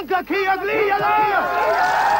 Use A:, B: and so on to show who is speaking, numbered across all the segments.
A: Tatanka ki ugly yalla!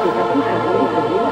A: Tetapi,
B: 品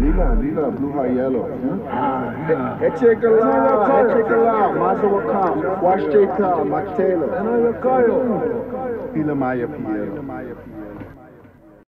B: Lila, lila, blue, high, yellow. Echekala, Echekala, Mazawakam, Washcheka, Maktela. Pila Maya Pia.